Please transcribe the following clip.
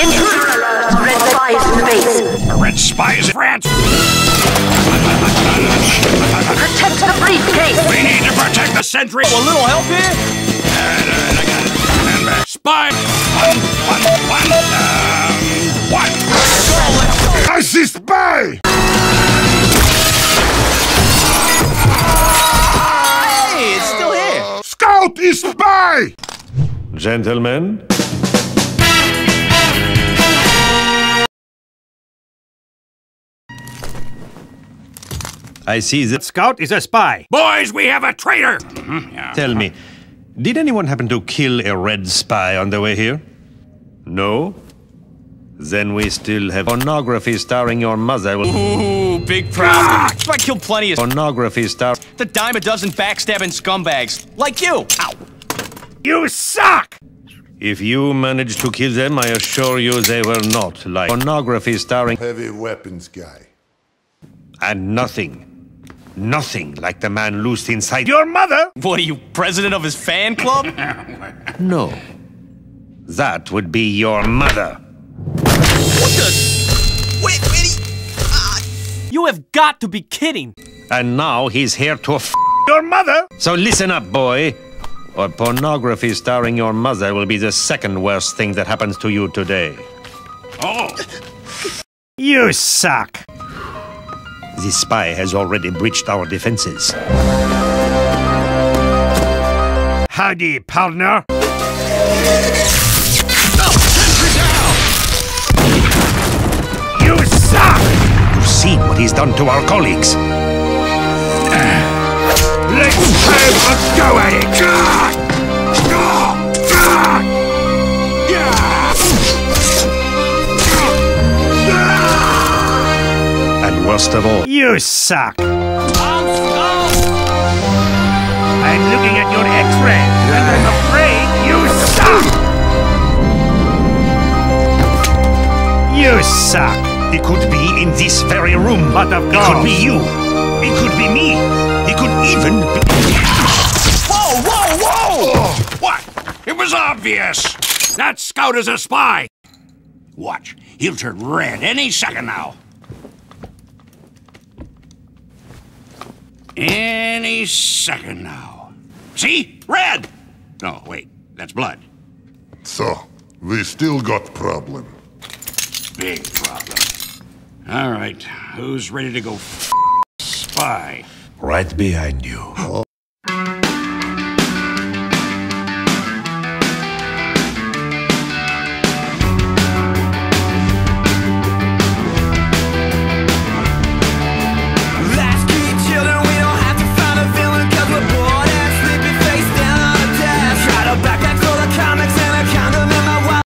Intruder alert! Red spies in the base. Red spies in France! Protect the briefcase! We need to protect the sentry! A little help here? I got it. Stand back. Spy! One, one, one, um, one! I see spy! Hey, it's still here. Scout is spy! Gentlemen, I see that. Scout is a spy. Boys, we have a traitor! Mm-hmm, Tell me, did anyone happen to kill a red spy on the way here? No? Then we still have pornography starring your mother. Ooh, big ah, problem. I killed plenty of pornography star. the dime a dozen backstabbing scumbags like you. Ow. You suck! If you managed to kill them, I assure you they were not like pornography starring Heavy weapons guy. and nothing. Nothing like the man loosed inside Your mother? What are you, president of his fan club? No. That would be your mother. What the? Wait, wait. Ah. You have got to be kidding. And now he's here to f. Your mother? So listen up, boy. Or pornography starring your mother will be the second worst thing that happens to you today. Oh. You suck. This spy has already breached our defenses. Howdy, partner. You suck! You've seen what he's done to our colleagues. Let's have a go at it! Worst of all, You suck! I'm looking at your x-ray, and I'm afraid you suck! You suck! it could be in this very room. But of course. It could be you. It could be me. It could even be... Whoa, whoa, whoa! What? It was obvious! That scout is a spy! Watch, he'll turn red any second now. Any second now. See? Red! No, wait, that's blood. So, we still got problem. Big problem. All right, who's ready to go f- spy? Right behind you. Oh.